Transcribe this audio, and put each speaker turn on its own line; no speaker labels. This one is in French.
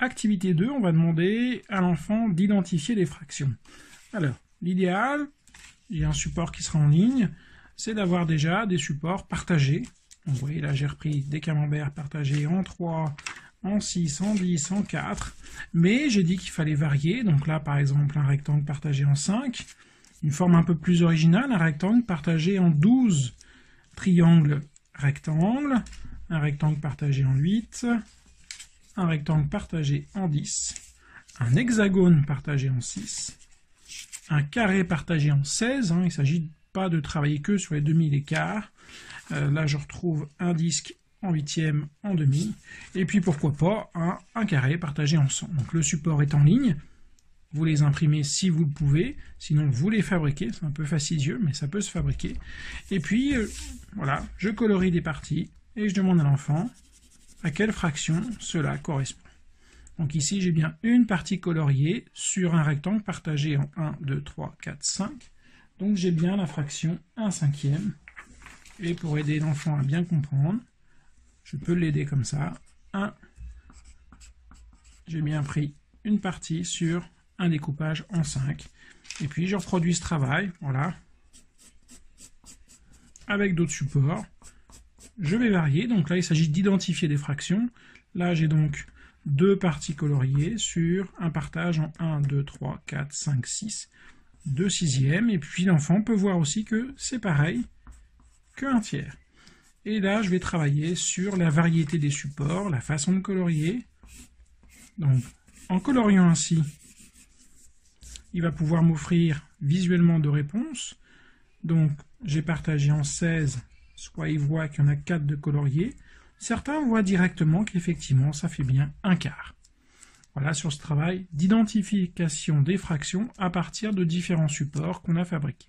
activité 2, on va demander à l'enfant d'identifier les fractions. Alors, l'idéal, il y a un support qui sera en ligne, c'est d'avoir déjà des supports partagés. Vous voyez là, j'ai repris des camemberts partagés en 3, en 6, en 10, en 4. Mais j'ai dit qu'il fallait varier. Donc là, par exemple, un rectangle partagé en 5. Une forme un peu plus originale, un rectangle partagé en 12 triangles rectangles. Un rectangle partagé en 8. Un rectangle partagé en 10. Un hexagone partagé en 6. Un carré partagé en 16. Hein. il s'agit pas de travailler que sur les demi quarts. Euh, là, je retrouve un disque en huitième, en demi. Et puis, pourquoi pas, un, un carré partagé en 100. Donc, le support est en ligne. Vous les imprimez si vous le pouvez. Sinon, vous les fabriquez. C'est un peu fastidieux, mais ça peut se fabriquer. Et puis, euh, voilà, je colorie des parties. Et je demande à l'enfant à quelle fraction cela correspond. Donc ici, j'ai bien une partie coloriée sur un rectangle partagé en 1, 2, 3, 4, 5. Donc j'ai bien la fraction 1 cinquième. Et pour aider l'enfant à bien comprendre, je peux l'aider comme ça. 1. J'ai bien pris une partie sur un découpage en 5. Et puis je reproduis ce travail, voilà, avec d'autres supports. Je vais varier, donc là il s'agit d'identifier des fractions. Là j'ai donc deux parties coloriées sur un partage en 1, 2, 3, 4, 5, 6 2 sixièmes, et puis l'enfant peut voir aussi que c'est pareil qu'un tiers. Et là, je vais travailler sur la variété des supports, la façon de colorier. Donc, en coloriant ainsi, il va pouvoir m'offrir visuellement deux réponses. Donc, j'ai partagé en 16, soit il voit qu'il y en a 4 de coloriés. Certains voient directement qu'effectivement, ça fait bien un quart. Voilà sur ce travail d'identification des fractions à partir de différents supports qu'on a fabriqués.